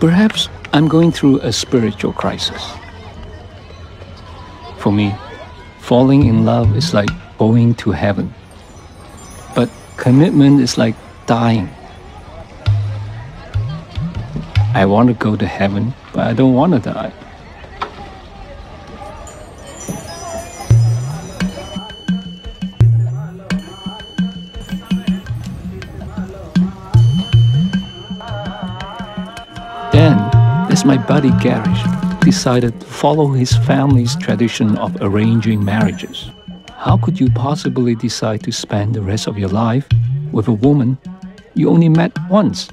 Perhaps I'm going through a spiritual crisis. For me, falling in love is like going to heaven. But commitment is like dying. I want to go to heaven, but I don't want to die. There's my buddy Girish, decided to follow his family's tradition of arranging marriages. How could you possibly decide to spend the rest of your life with a woman you only met once?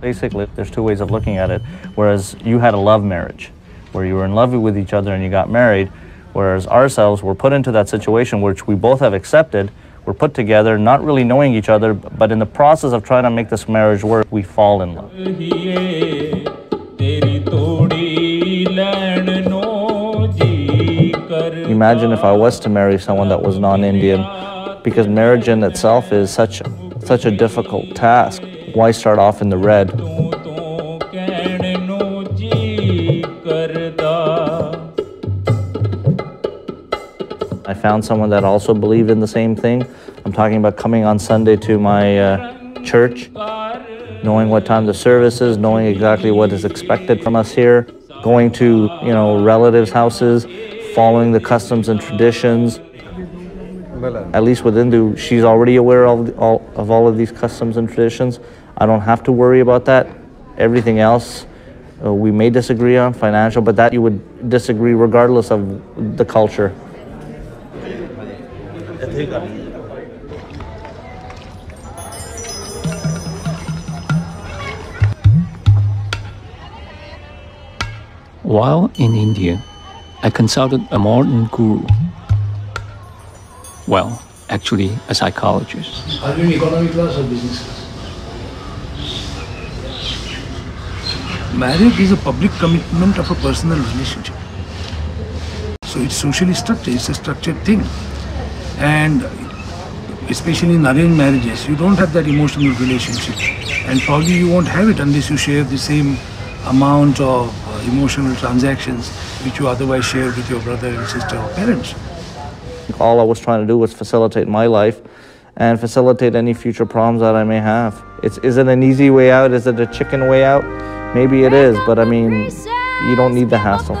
Basically, there's two ways of looking at it. Whereas you had a love marriage, where you were in love with each other and you got married, whereas ourselves were put into that situation which we both have accepted. We're put together, not really knowing each other, but in the process of trying to make this marriage work, we fall in love. Imagine if I was to marry someone that was non-Indian, because marriage in itself is such such a difficult task. Why start off in the red? Found someone that also believed in the same thing. I'm talking about coming on Sunday to my uh, church, knowing what time the service is, knowing exactly what is expected from us here, going to, you know, relatives' houses, following the customs and traditions. At least with Hindu, she's already aware of all, of all of these customs and traditions. I don't have to worry about that. Everything else uh, we may disagree on, financial, but that you would disagree regardless of the culture. While in India, I consulted a modern guru. Well, actually, a psychologist. Are you in economy class or business class? Marriage is a public commitment of a personal relationship. So it's socially structured, it's a structured thing. And especially in arranged marriages, you don't have that emotional relationship. And probably you won't have it unless you share the same amount of uh, emotional transactions which you otherwise share with your brother and sister or parents. All I was trying to do was facilitate my life and facilitate any future problems that I may have. It's, is it an easy way out? Is it a chicken way out? Maybe it is, but I mean, you don't need the hassle.